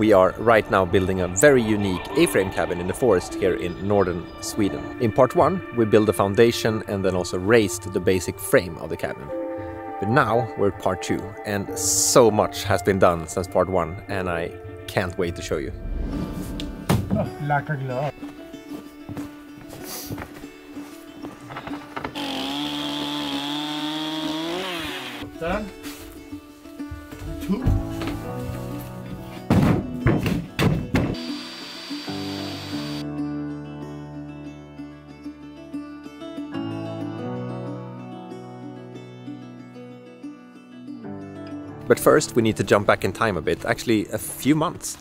We are right now building a very unique A-frame cabin in the forest here in northern Sweden. In part one, we built the foundation and then also raised the basic frame of the cabin. But now we're part two, and so much has been done since part one, and I can't wait to show you. Lacka glad. Den. To. But first, we need to jump back in time a bit, actually, a few months.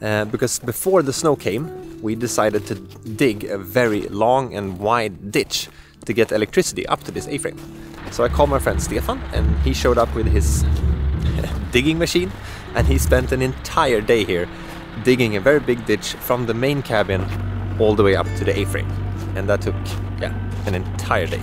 Uh, because before the snow came, we decided to dig a very long and wide ditch to get electricity up to this A-frame. So I called my friend Stefan and he showed up with his digging machine and he spent an entire day here digging a very big ditch from the main cabin all the way up to the A-frame. And that took, yeah, an entire day.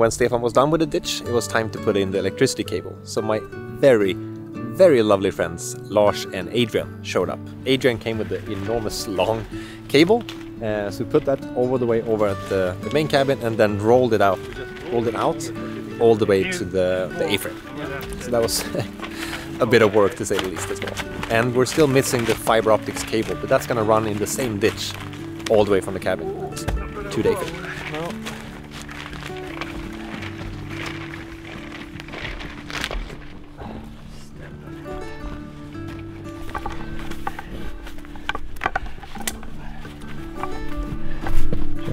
When Stefan was done with the ditch, it was time to put in the electricity cable. So my very, very lovely friends Lars and Adrian showed up. Adrian came with the enormous long cable, uh, so we put that over the way over at the, the, main cabin and then rolled it out, rolled it out all the way to the, the A-frame. So that was a bit of work to say the least as well. And we're still missing the fiber optics cable, but that's gonna run in the same ditch all the way from the cabin to the A-frame.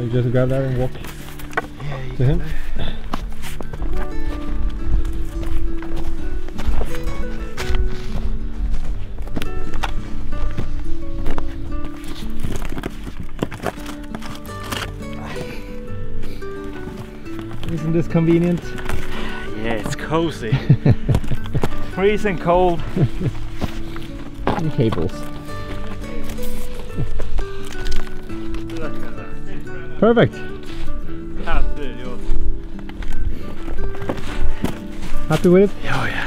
You just grab that and walk to him? Isn't this convenient? Yeah, it's cozy. Freezing cold. And cables. Perfect. Happy with it? Oh yeah.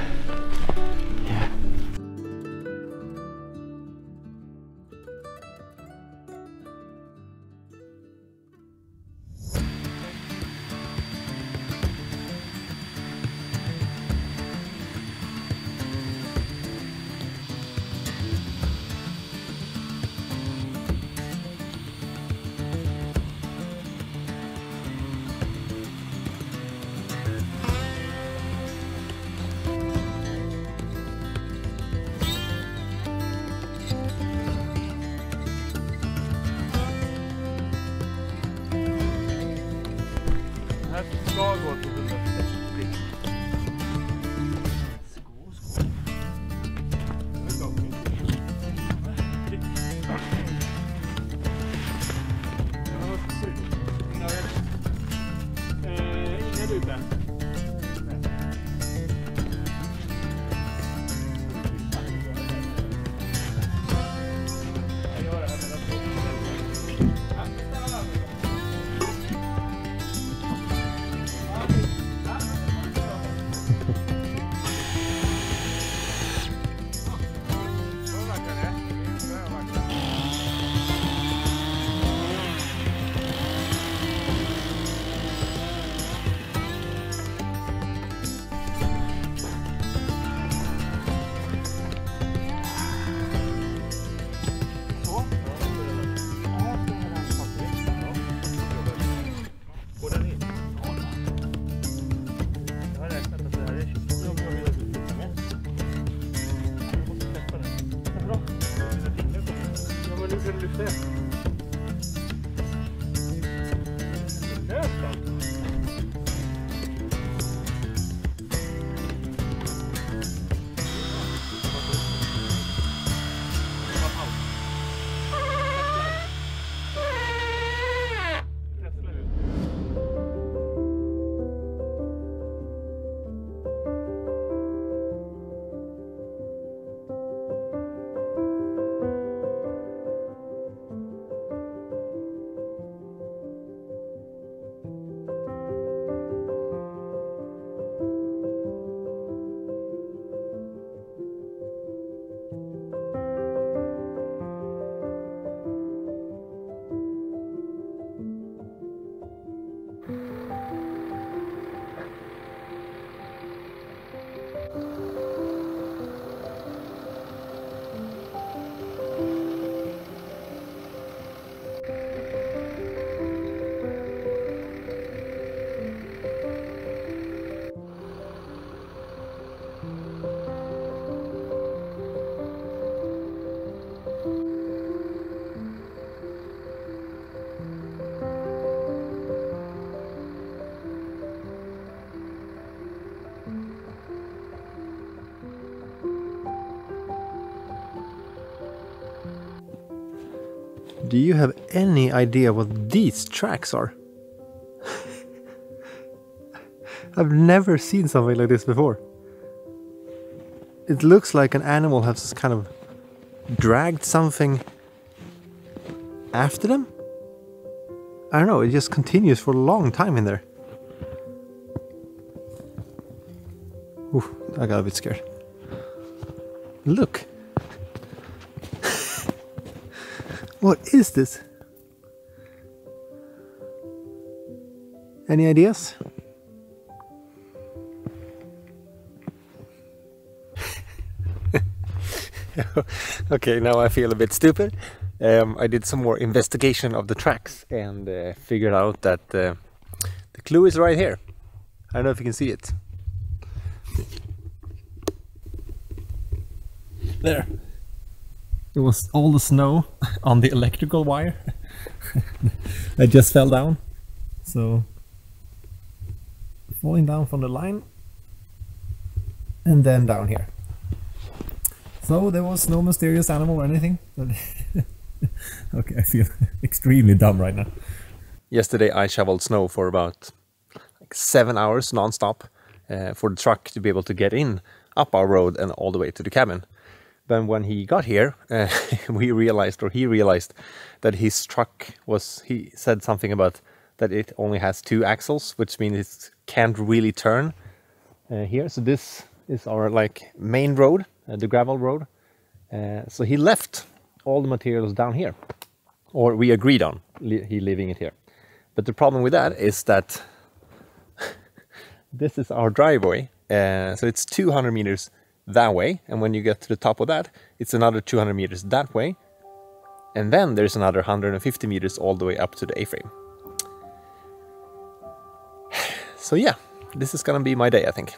Do you have any idea what these tracks are? I've never seen something like this before. It looks like an animal has kind of dragged something after them. I don't know, it just continues for a long time in there. Ooh, I got a bit scared. Look. What is this? Any ideas? okay, now I feel a bit stupid. Um, I did some more investigation of the tracks and uh, figured out that uh, the clue is right here. I don't know if you can see it. There. It was all the snow on the electrical wire that just fell down. So, falling down from the line and then down here. So there was no mysterious animal or anything. okay, I feel extremely dumb right now. Yesterday I shoveled snow for about like seven hours non-stop uh, for the truck to be able to get in up our road and all the way to the cabin. Then when he got here, uh, we realized, or he realized, that his truck was. He said something about that it only has two axles, which means it can't really turn uh, here. So this is our like main road, uh, the gravel road. Uh, so he left all the materials down here, or we agreed on li he leaving it here. But the problem with that is that this is our driveway, uh, so it's 200 meters that way, and when you get to the top of that, it's another 200 meters that way, and then there's another 150 meters all the way up to the A-frame. So yeah, this is gonna be my day, I think.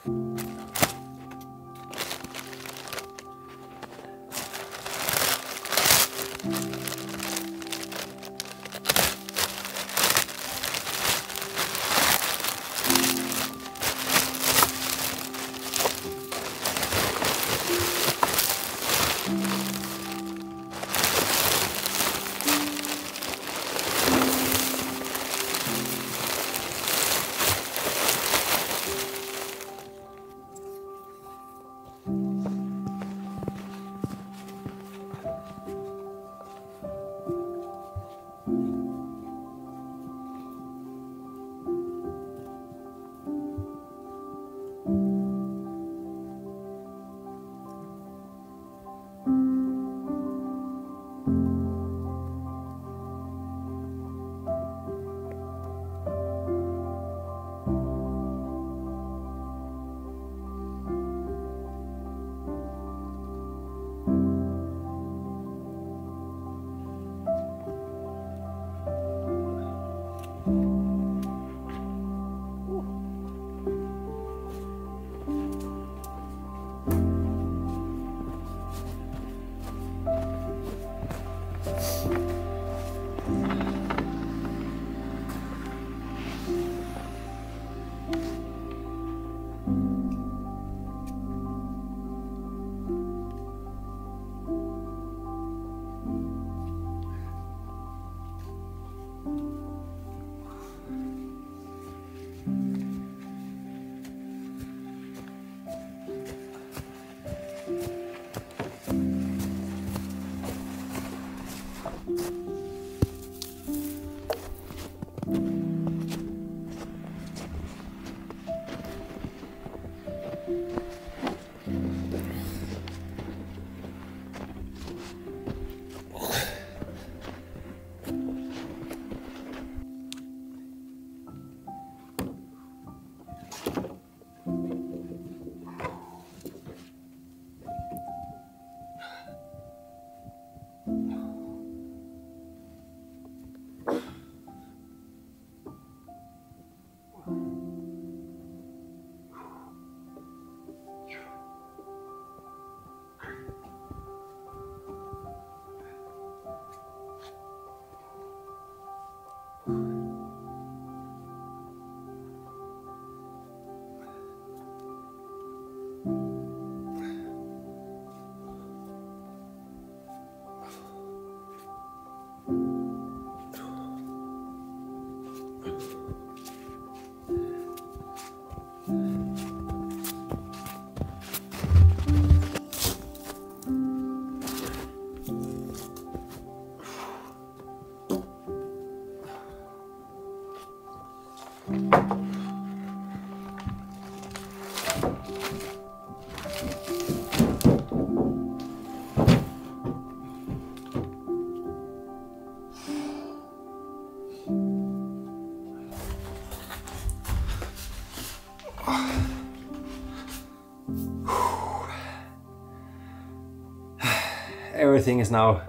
Everything is now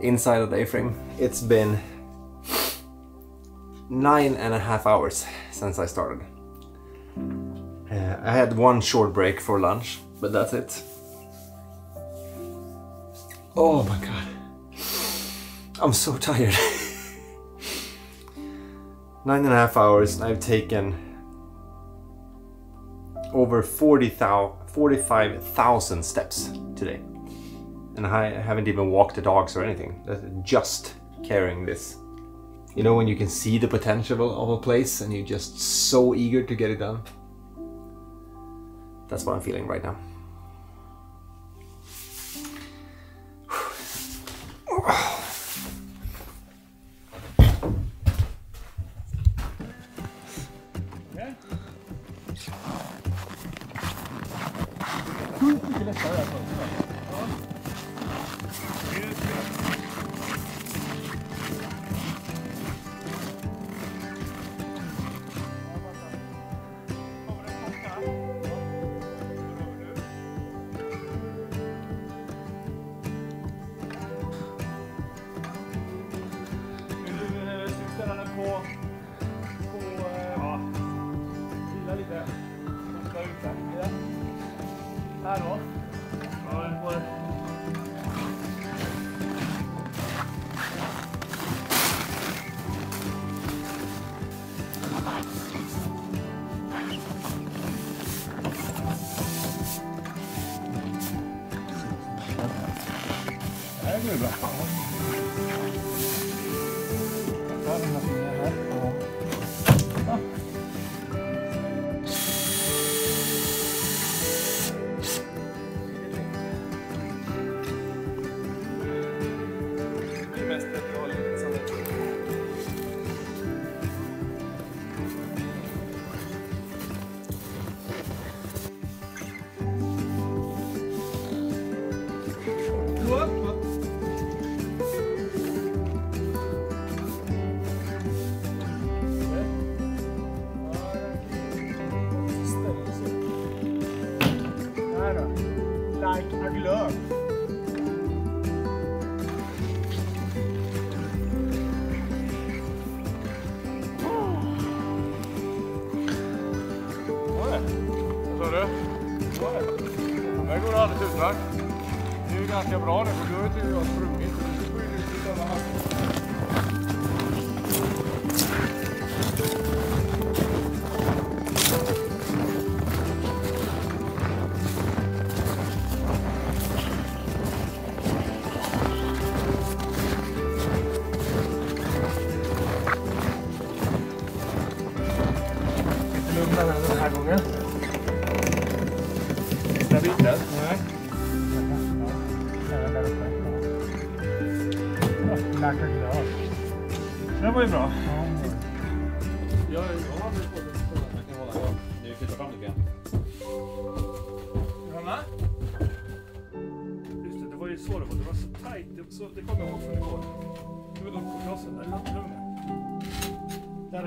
inside of the A-frame. It's been nine and a half hours since I started. Uh, I had one short break for lunch, but that's it. Oh my god. I'm so tired. Nine and a half hours, and I've taken over 40,000 45,000 steps today. And I haven't even walked the dogs or anything. Just carrying this. You know when you can see the potential of a place and you're just so eager to get it done? That's what I'm feeling right now.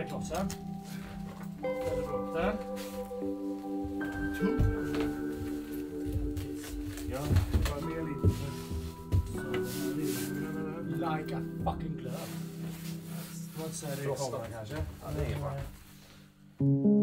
med klossen. Ställer upp den. Tung. Lite. Like a fucking glove. Det var inte kanske. Ja, det är bra.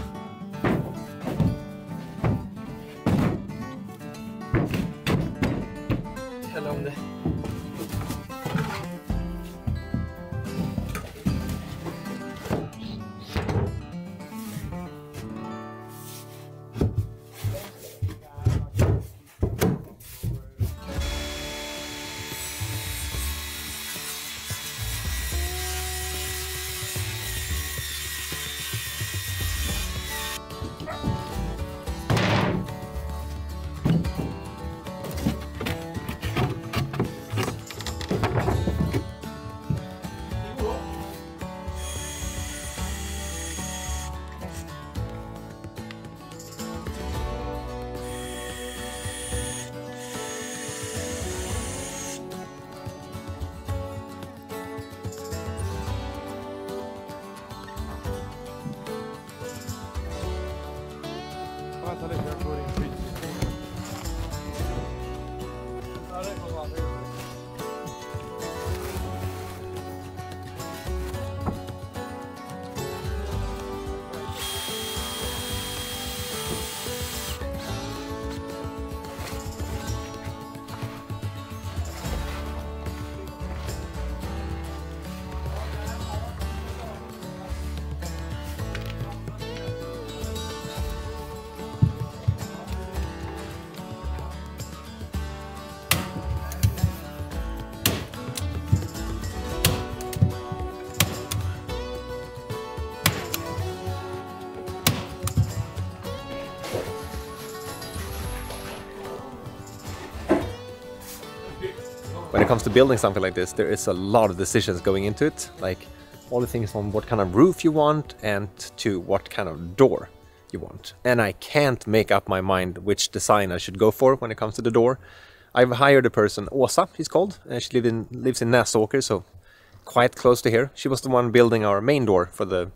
comes to building something like this, there is a lot of decisions going into it, like all the things from what kind of roof you want and to what kind of door you want. And I can't make up my mind which design I should go for when it comes to the door. I've hired a person, Åsa, he's called, and she live in, lives in Näsåker, so quite close to here. She was the one building our main door for the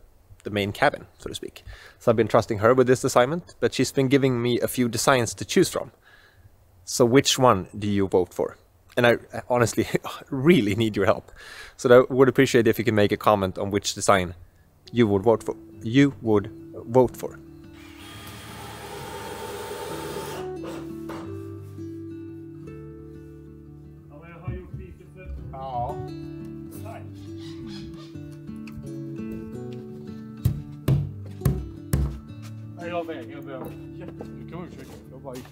the main cabin, so to speak. So I've been trusting her with this assignment, but she's been giving me a few designs to choose from. So which one do you vote for? And I I honestly really need your help. So I would appreciate if you can make a comment on which design you would vote for. You would vote for. Jag har gjort lite för Ja. tajt. Nej, jag väger. Jag behöver jättemycket ursäkt. Jag bara gick.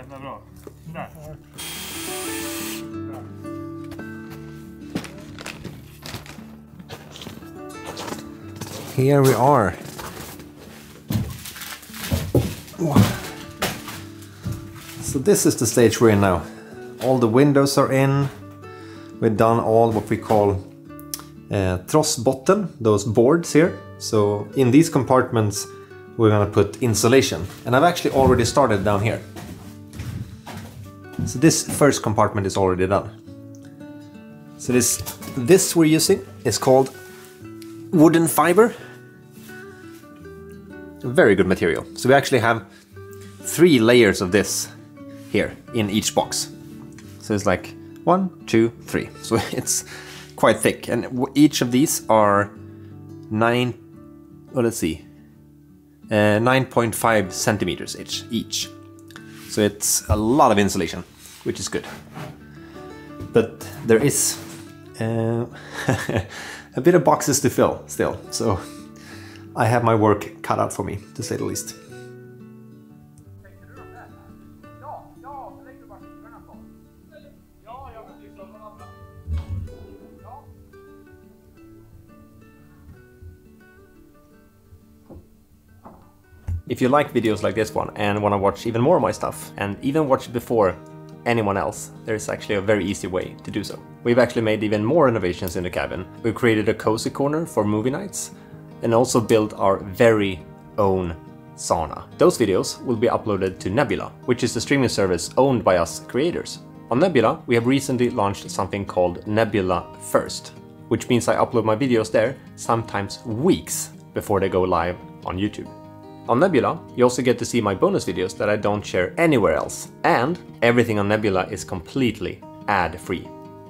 Jävla. Here we are. So this is the stage we're in now. All the windows are in. We've done all what we call uh, trossbotten, those boards here. So in these compartments we're gonna put insulation. And I've actually already started down here. So this first compartment is already done. So this this we're using is called wooden fiber. Very good material. So we actually have three layers of this here in each box. So it's like one, two, three. So it's quite thick, and each of these are nine. Well, let's see, uh, nine point five centimeters each. Each. So it's a lot of insulation, which is good. But there is uh, a bit of boxes to fill still. So I have my work cut out for me, to say the least. If you like videos like this one and want to watch even more of my stuff, and even watch it before anyone else, there is actually a very easy way to do so. We've actually made even more renovations in the cabin. We've created a cozy corner for movie nights, and also built our very own sauna. Those videos will be uploaded to Nebula, which is the streaming service owned by us creators. On Nebula, we have recently launched something called Nebula First, which means I upload my videos there sometimes weeks before they go live on YouTube. On Nebula, you also get to see my bonus videos that I don't share anywhere else, and everything on Nebula is completely ad-free.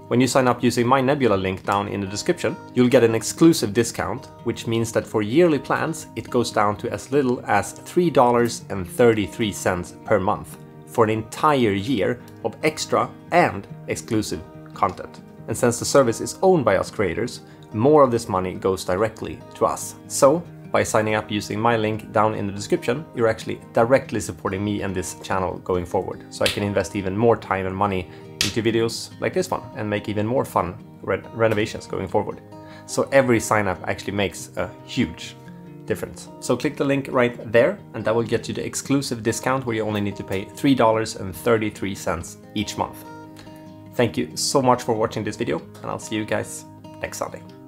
When you sign up using my Nebula link down in the description, you'll get an exclusive discount, which means that for yearly plans, it goes down to as little as $3.33 per month for an entire year of extra and exclusive content. And since the service is owned by us creators, more of this money goes directly to us. So, by signing up using my link down in the description, you're actually directly supporting me and this channel going forward. So I can invest even more time and money into videos like this one and make even more fun re renovations going forward. So every sign up actually makes a huge difference. So click the link right there and that will get you the exclusive discount where you only need to pay $3.33 each month. Thank you so much for watching this video and I'll see you guys next Sunday.